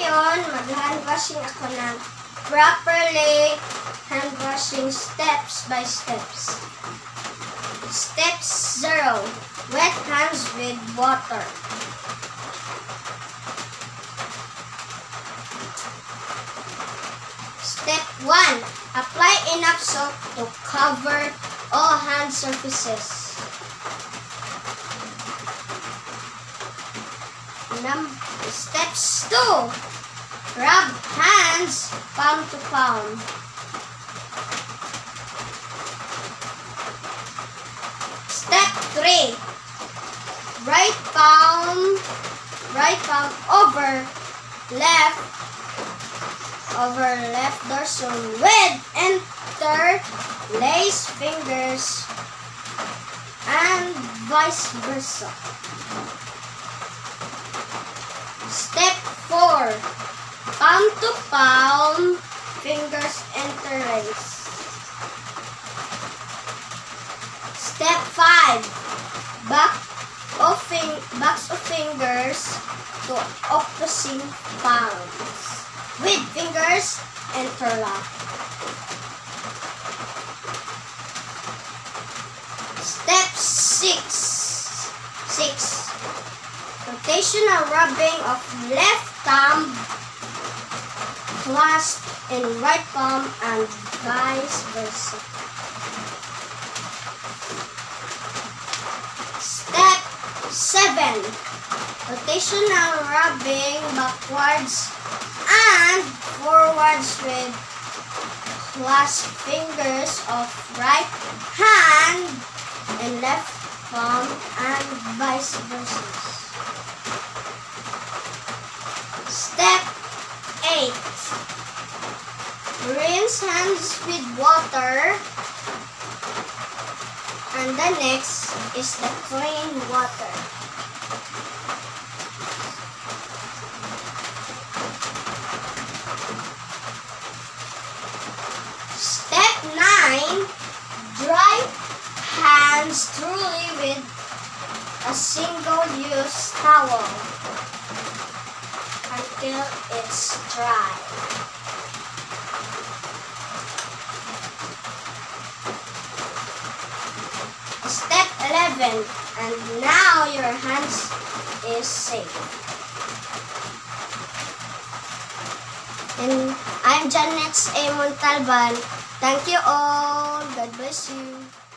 Ngayon, mag-hand washing ako ng properly hand washing steps by steps. Step 0. Wet hands with water. Step 1. Apply enough soap to cover all hand surfaces. Num Steps 2. Rub hands palm to palm. Step 3. Right palm, right palm over left, over left dorsal with interlace fingers and vice versa. Step 4. Palm to palm, fingers interlace. Step 5. Back of fing backs of fingers to opposing palms with fingers interlock. Step 6. 6. Rotational rubbing of left thumb clasp in right palm and vice versa. Step 7. Rotational rubbing backwards and forwards with clasp fingers of right hand and left palm and vice versa. Step 8. Rinse hands with water. And the next is the clean water. Step 9. Dry hands thoroughly with a single-use towel until it's dry. Step 11 and now your hands is safe. And I'm Janet A. Montalban. Thank you all. God bless you.